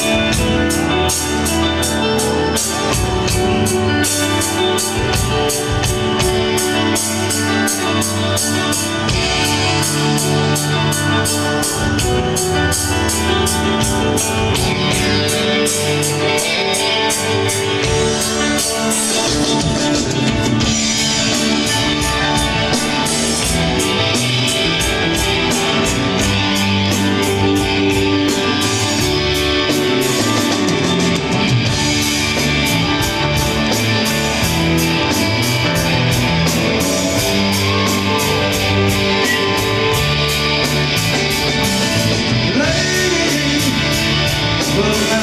Thank Luna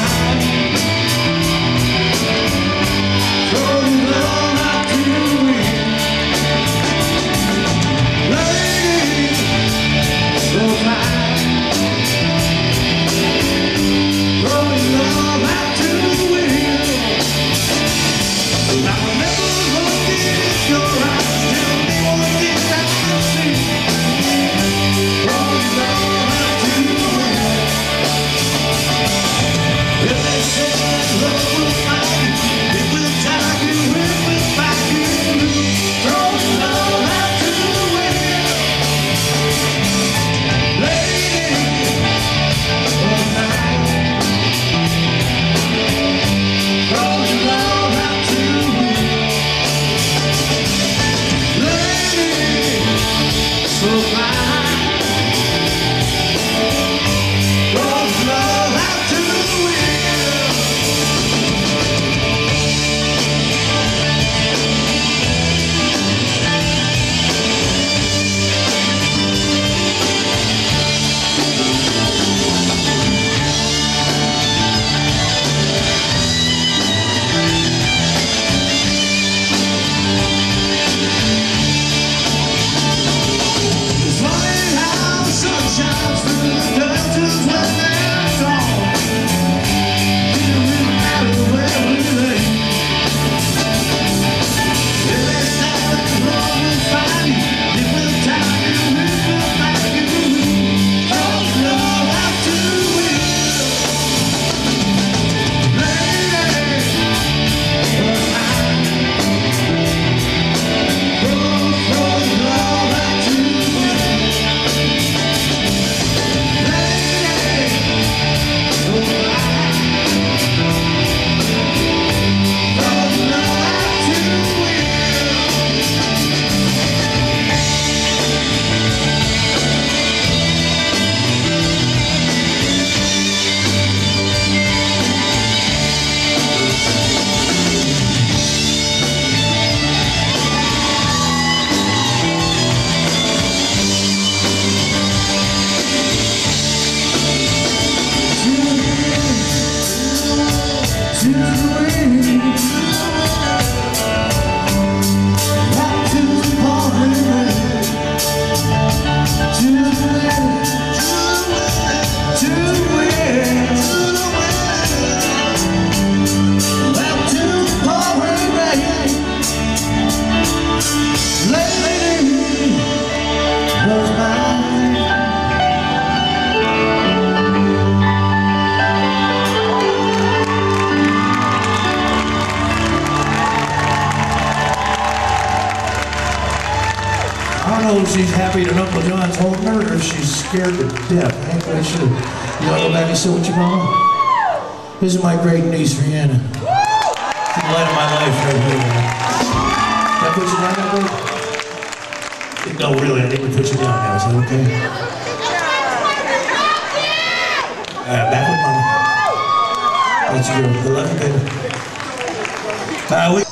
know if she's happy that Uncle John's holding her or she's scared to death. I think I should. You want to go back and sit with your mama? This is my great niece, Rihanna. She's the light of my life right here. Can I put you down? No, really, I need to put you down now. Is that okay? Right, back with mama. That's you. I love you, baby. Uh, we